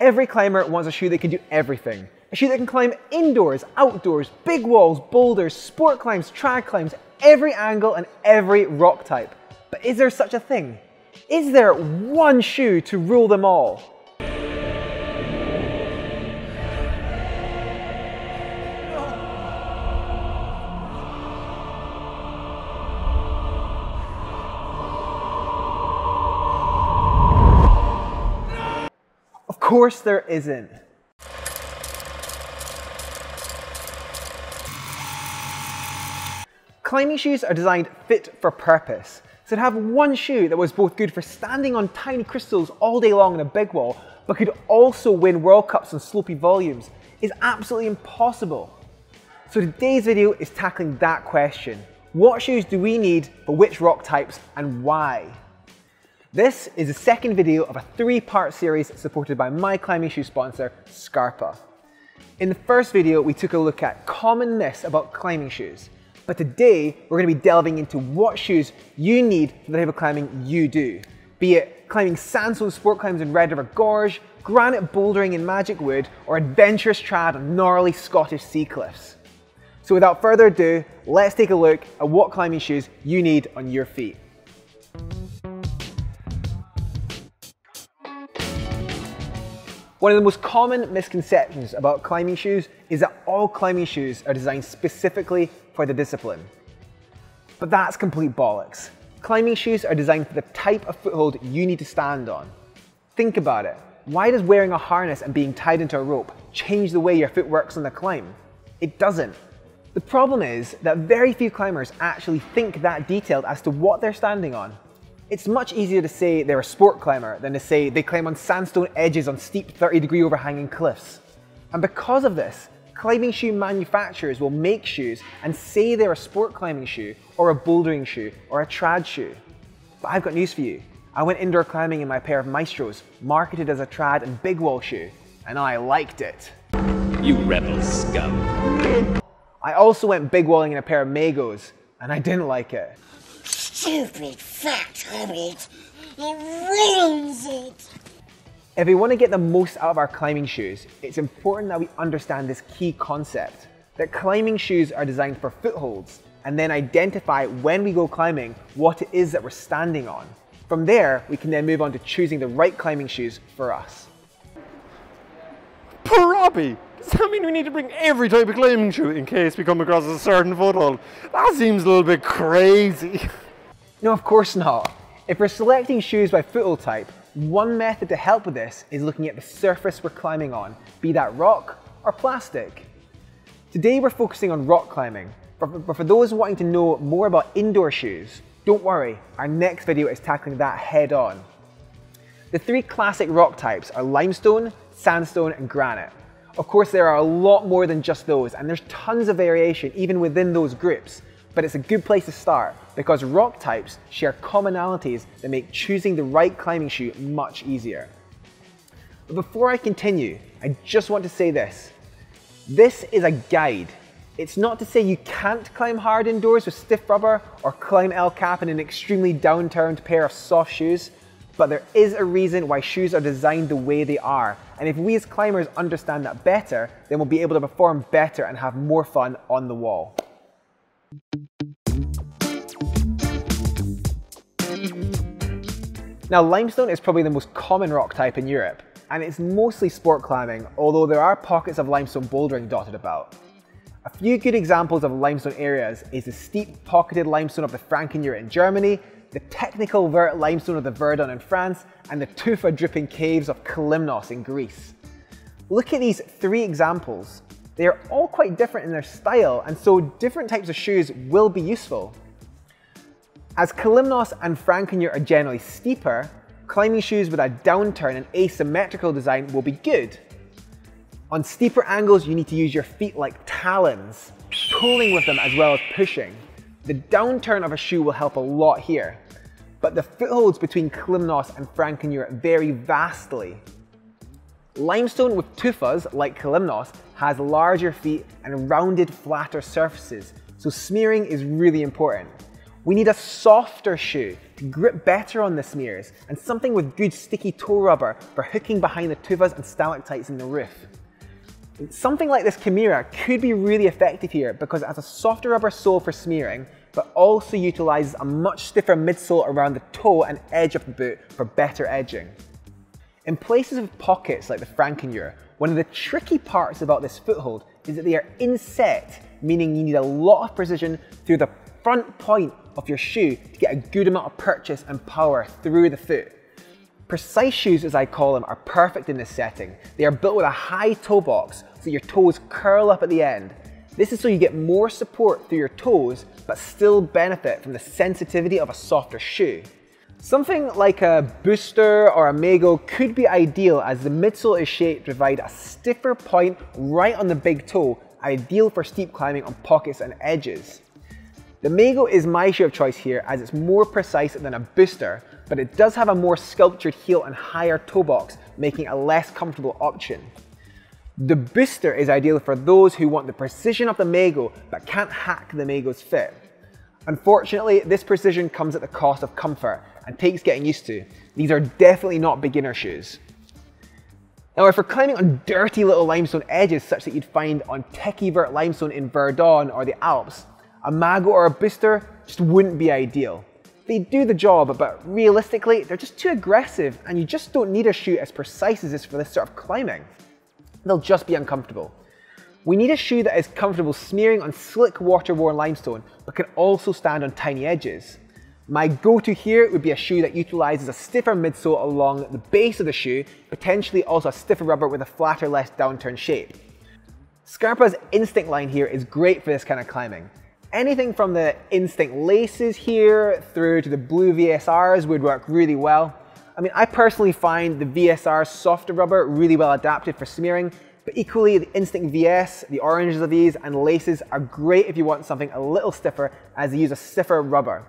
Every climber wants a shoe that can do everything. A shoe that can climb indoors, outdoors, big walls, boulders, sport climbs, trad climbs, every angle and every rock type. But is there such a thing? Is there one shoe to rule them all? Course there isn't. Climbing shoes are designed fit for purpose. So to have one shoe that was both good for standing on tiny crystals all day long in a big wall, but could also win World Cups on slopey volumes is absolutely impossible. So today's video is tackling that question. What shoes do we need for which rock types and why? This is the second video of a three-part series supported by my climbing shoe sponsor, Scarpa. In the first video, we took a look at common myths about climbing shoes. But today, we're going to be delving into what shoes you need for the type of climbing you do. Be it climbing sandstone sport climbs in Red River Gorge, granite bouldering in Magic Wood, or adventurous trad on gnarly Scottish sea cliffs. So without further ado, let's take a look at what climbing shoes you need on your feet. One of the most common misconceptions about climbing shoes is that all climbing shoes are designed specifically for the discipline. But that's complete bollocks. Climbing shoes are designed for the type of foothold you need to stand on. Think about it. Why does wearing a harness and being tied into a rope change the way your foot works on the climb? It doesn't. The problem is that very few climbers actually think that detailed as to what they're standing on. It's much easier to say they're a sport climber than to say they climb on sandstone edges on steep 30 degree overhanging cliffs. And because of this, climbing shoe manufacturers will make shoes and say they're a sport climbing shoe or a bouldering shoe or a trad shoe. But I've got news for you. I went indoor climbing in my pair of Maestros, marketed as a trad and big wall shoe, and I liked it. You rebel scum. I also went big walling in a pair of Magos, and I didn't like it. Stupid fat hobbit. It ruins it. If we want to get the most out of our climbing shoes, it's important that we understand this key concept that climbing shoes are designed for footholds and then identify when we go climbing what it is that we're standing on. From there, we can then move on to choosing the right climbing shoes for us. Robbie, does that mean we need to bring every type of climbing shoe in case we come across a certain foothold? That seems a little bit crazy. No, of course not. If we're selecting shoes by foothold type, one method to help with this is looking at the surface we're climbing on, be that rock or plastic. Today we're focusing on rock climbing, but for those wanting to know more about indoor shoes, don't worry, our next video is tackling that head on. The three classic rock types are limestone, sandstone and granite. Of course there are a lot more than just those and there's tons of variation even within those groups, but it's a good place to start because rock types share commonalities that make choosing the right climbing shoe much easier. But before I continue, I just want to say this. This is a guide. It's not to say you can't climb hard indoors with stiff rubber or climb El Cap in an extremely downturned pair of soft shoes, but there is a reason why shoes are designed the way they are. And if we as climbers understand that better, then we'll be able to perform better and have more fun on the wall. Now limestone is probably the most common rock type in Europe, and it's mostly sport climbing, although there are pockets of limestone bouldering dotted about. A few good examples of limestone areas is the steep pocketed limestone of the Frankenjura in Germany, the technical vert limestone of the Verdon in France, and the tufa dripping caves of Kalymnos in Greece. Look at these three examples. They are all quite different in their style, and so different types of shoes will be useful. As Kalymnos and Frankenjura are generally steeper, climbing shoes with a downturn and asymmetrical design will be good. On steeper angles, you need to use your feet like talons, pulling with them as well as pushing. The downturn of a shoe will help a lot here, but the footholds between Kalymnos and Frankenjura vary vastly. Limestone with tufas, like Kalymnos, has larger feet and rounded, flatter surfaces, so smearing is really important. We need a softer shoe to grip better on the smears and something with good sticky toe rubber for hooking behind the tufas and stalactites in the roof. Something like this Chimera could be really effective here because it has a softer rubber sole for smearing, but also utilizes a much stiffer midsole around the toe and edge of the boot for better edging. In places with pockets like the Frankenjura, one of the tricky parts about this foothold is that they are inset, meaning you need a lot of precision through the front point of your shoe to get a good amount of purchase and power through the foot. Precise shoes, as I call them, are perfect in this setting. They are built with a high toe box so your toes curl up at the end. This is so you get more support through your toes, but still benefit from the sensitivity of a softer shoe. Something like a Booster or a Mago could be ideal as the midsole is shaped to provide a stiffer point right on the big toe, ideal for steep climbing on pockets and edges. The Mago is my shoe of choice here as it's more precise than a Booster, but it does have a more sculptured heel and higher toe box, making a less comfortable option. The Booster is ideal for those who want the precision of the Mago but can't hack the Mago's fit. Unfortunately, this precision comes at the cost of comfort and takes getting used to. These are definitely not beginner shoes. Now, if we're climbing on dirty little limestone edges such that you'd find on techie vert limestone in Verdon or the Alps, a Mago or a Booster just wouldn't be ideal. They do the job, but realistically, they're just too aggressive and you just don't need a shoe as precise as this for this sort of climbing. They'll just be uncomfortable. We need a shoe that is comfortable smearing on slick water-worn limestone, but can also stand on tiny edges. My go-to here would be a shoe that utilizes a stiffer midsole along the base of the shoe, potentially also a stiffer rubber with a flatter, less downturn shape. Scarpa's Instinct line here is great for this kind of climbing. Anything from the Instinct laces here through to the blue VSRs would work really well. I mean, I personally find the VSR softer rubber really well adapted for smearing, but equally, the Instinct VS, the oranges of these, and laces are great if you want something a little stiffer as they use a stiffer rubber.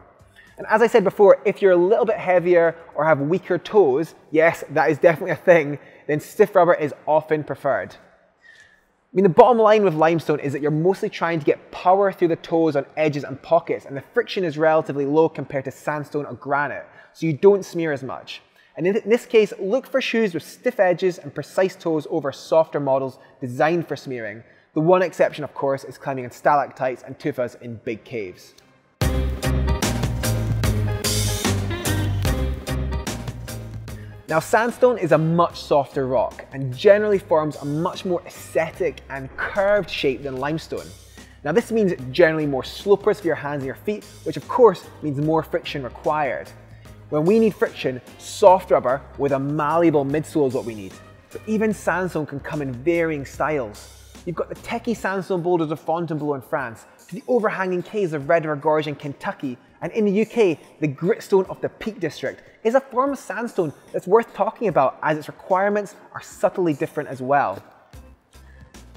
And as I said before, if you're a little bit heavier or have weaker toes, yes, that is definitely a thing, then stiff rubber is often preferred. I mean, the bottom line with limestone is that you're mostly trying to get power through the toes on edges and pockets, and the friction is relatively low compared to sandstone or granite, so you don't smear as much. And in this case, look for shoes with stiff edges and precise toes over softer models designed for smearing. The one exception, of course, is climbing in stalactites and tufas in big caves. Now sandstone is a much softer rock and generally forms a much more aesthetic and curved shape than limestone. Now this means generally more slopers for your hands and your feet, which of course means more friction required. When we need friction, soft rubber with a malleable midsole is what we need. But even sandstone can come in varying styles. You've got the techie sandstone boulders of Fontainebleau in France, to the overhanging caves of Red River Gorge in Kentucky, and in the UK, the gritstone of the Peak District is a form of sandstone that's worth talking about as its requirements are subtly different as well.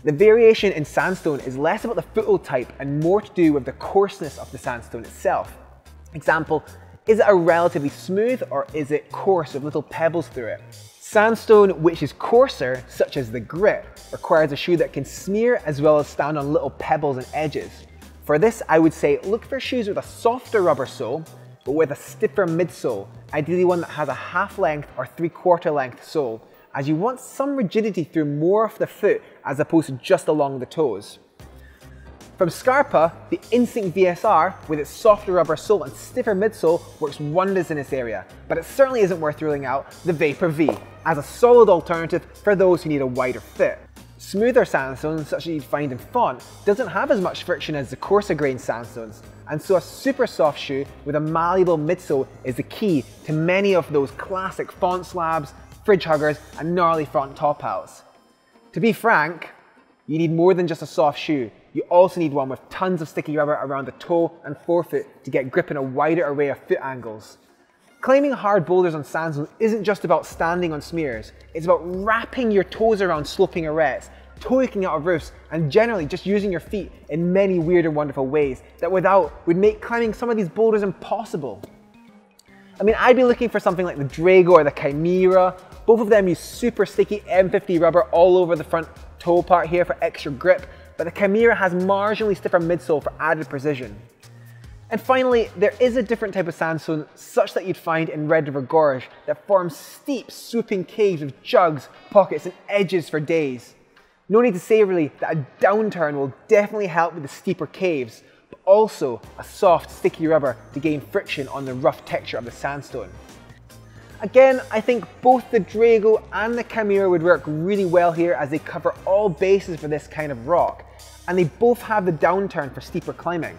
The variation in sandstone is less about the foothold type and more to do with the coarseness of the sandstone itself. Example, is it a relatively smooth or is it coarse with little pebbles through it? Sandstone which is coarser, such as the grit, requires a shoe that can smear as well as stand on little pebbles and edges. For this, I would say look for shoes with a softer rubber sole, but with a stiffer midsole, ideally one that has a half length or three quarter length sole, as you want some rigidity through more of the foot as opposed to just along the toes. From Scarpa, the Instinct VSR, with its softer rubber sole and stiffer midsole, works wonders in this area, but it certainly isn't worth ruling out the Vapor V, as a solid alternative for those who need a wider fit. Smoother sandstones, such as you'd find in Font, doesn't have as much friction as the coarser grained sandstones, and so a super soft shoe with a malleable midsole is the key to many of those classic Font slabs, fridge huggers, and gnarly Font top outs. To be frank, you need more than just a soft shoe. You also need one with tons of sticky rubber around the toe and forefoot to get grip in a wider array of foot angles. Climbing hard boulders on sandstone isn't just about standing on smears, it's about wrapping your toes around sloping arêtes, torquing out of roofs, and generally just using your feet in many weird and wonderful ways that without would make climbing some of these boulders impossible. I mean, I'd be looking for something like the Drago or the Chimera. Both of them use super sticky M50 rubber all over the front toe part here for extra grip, but the Chimera has marginally stiffer midsole for added precision. And finally, there is a different type of sandstone such that you'd find in Red River Gorge that forms steep, swooping caves with jugs, pockets and edges for days. No need to say really that a downturn will definitely help with the steeper caves, but also a soft, sticky rubber to gain friction on the rough texture of the sandstone. Again, I think both the Drago and the Chimera would work really well here as they cover all bases for this kind of rock, and they both have the downturn for steeper climbing.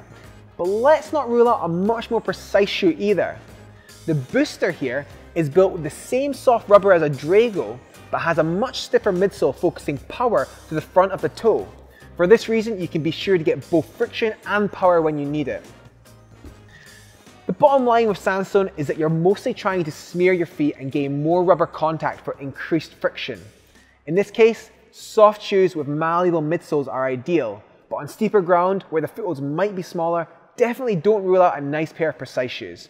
But let's not rule out a much more precise shoe either. The booster here is built with the same soft rubber as a Drago, but has a much stiffer midsole focusing power to the front of the toe. For this reason, you can be sure to get both friction and power when you need it. The bottom line with sandstone is that you're mostly trying to smear your feet and gain more rubber contact for increased friction. In this case, soft shoes with malleable midsoles are ideal, but on steeper ground where the footholds might be smaller, definitely don't rule out a nice pair of precise shoes.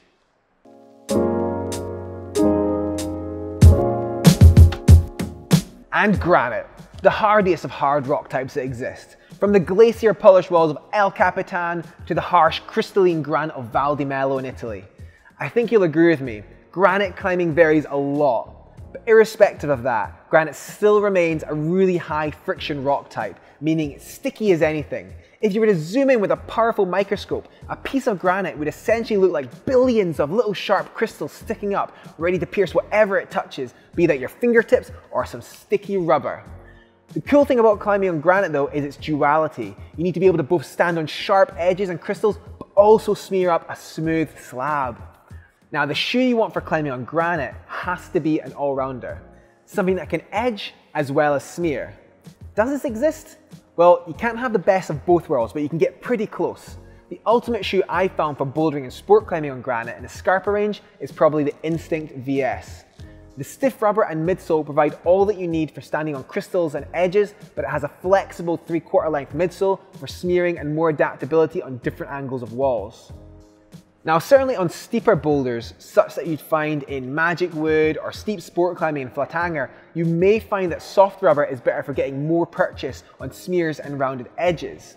And granite, the hardiest of hard rock types that exist. From the glacier polished walls of El Capitan to the harsh crystalline granite of Val di Mello in Italy. I think you'll agree with me, granite climbing varies a lot. But irrespective of that, granite still remains a really high friction rock type, meaning it's sticky as anything. If you were to zoom in with a powerful microscope, a piece of granite would essentially look like billions of little sharp crystals sticking up, ready to pierce whatever it touches, be that your fingertips or some sticky rubber. The cool thing about climbing on granite though is its duality. You need to be able to both stand on sharp edges and crystals, but also smear up a smooth slab. Now the shoe you want for climbing on granite has to be an all-rounder. Something that can edge as well as smear. Does this exist? Well, you can't have the best of both worlds, but you can get pretty close. The ultimate shoe I found for bouldering and sport climbing on granite in the Scarpa range is probably the Instinct VS. The stiff rubber and midsole provide all that you need for standing on crystals and edges, but it has a flexible 3 quarter length midsole for smearing and more adaptability on different angles of walls. Now certainly on steeper boulders, such that you'd find in Magic Wood or steep sport climbing in Flatanger, you may find that soft rubber is better for getting more purchase on smears and rounded edges.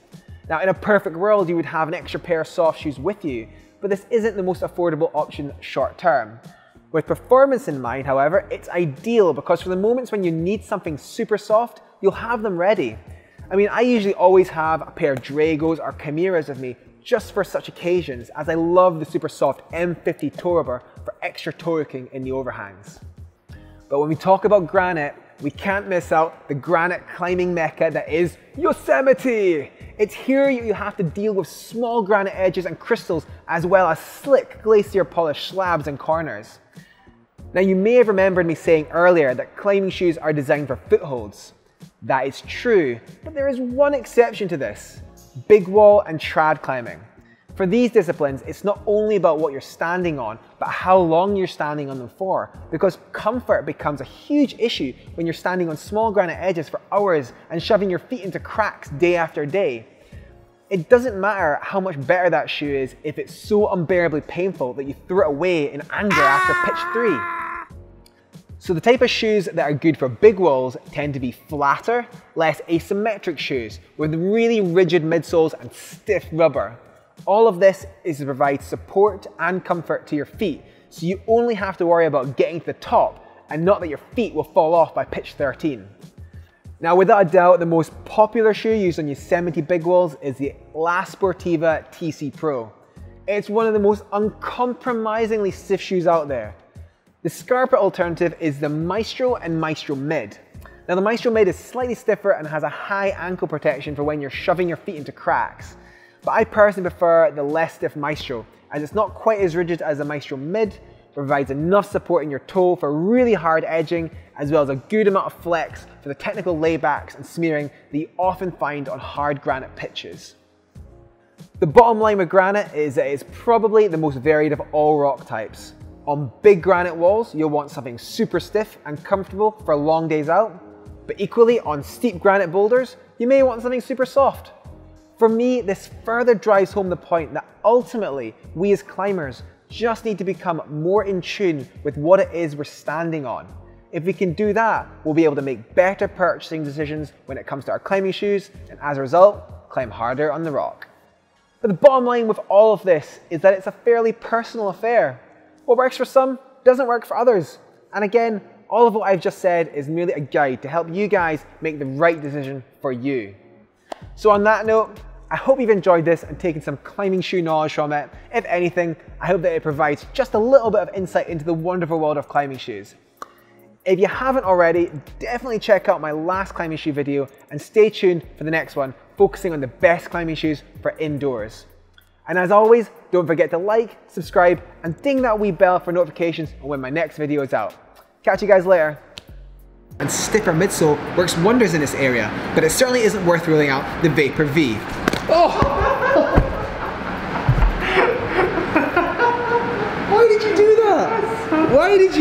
Now in a perfect world you would have an extra pair of soft shoes with you, but this isn't the most affordable option short term. With performance in mind, however, it's ideal because for the moments when you need something super soft, you'll have them ready. I mean, I usually always have a pair of Dragos or Chimeras with me just for such occasions as I love the super soft M50 toe rubber for extra torquing in the overhangs. But when we talk about granite, we can't miss out the granite climbing mecca that is Yosemite. It's here you have to deal with small granite edges and crystals as well as slick glacier polished slabs and corners. Now you may have remembered me saying earlier that climbing shoes are designed for footholds. That is true, but there is one exception to this big wall and trad climbing. For these disciplines, it's not only about what you're standing on, but how long you're standing on them for, because comfort becomes a huge issue when you're standing on small granite edges for hours and shoving your feet into cracks day after day. It doesn't matter how much better that shoe is if it's so unbearably painful that you throw it away in anger after pitch three. So the type of shoes that are good for big walls tend to be flatter, less asymmetric shoes with really rigid midsoles and stiff rubber. All of this is to provide support and comfort to your feet, so you only have to worry about getting to the top and not that your feet will fall off by pitch 13. Now without a doubt, the most popular shoe used on Yosemite big walls is the La Sportiva TC Pro. It's one of the most uncompromisingly stiff shoes out there. The Scarpa alternative is the Maestro and Maestro Mid. Now the Maestro Mid is slightly stiffer and has a high ankle protection for when you're shoving your feet into cracks. But I personally prefer the less stiff Maestro as it's not quite as rigid as the Maestro Mid, provides enough support in your toe for really hard edging, as well as a good amount of flex for the technical laybacks and smearing that you often find on hard granite pitches. The bottom line with granite is that it's probably the most varied of all rock types. On big granite walls, you'll want something super stiff and comfortable for long days out. But equally, on steep granite boulders, you may want something super soft. For me, this further drives home the point that ultimately, we as climbers just need to become more in tune with what it is we're standing on. If we can do that, we'll be able to make better purchasing decisions when it comes to our climbing shoes, and as a result, climb harder on the rock. But the bottom line with all of this is that it's a fairly personal affair. What works for some doesn't work for others. And again, all of what I've just said is merely a guide to help you guys make the right decision for you. So on that note, I hope you've enjoyed this and taken some climbing shoe knowledge from it. If anything, I hope that it provides just a little bit of insight into the wonderful world of climbing shoes. If you haven't already, definitely check out my last climbing shoe video and stay tuned for the next one, focusing on the best climbing shoes for indoors. And as always, don't forget to like, subscribe, and ding that wee bell for notifications on when my next video is out. Catch you guys later. And stiffer midsole works wonders in this area, but it certainly isn't worth ruling out the Vapor V. Oh! Why did you do that? Why did you?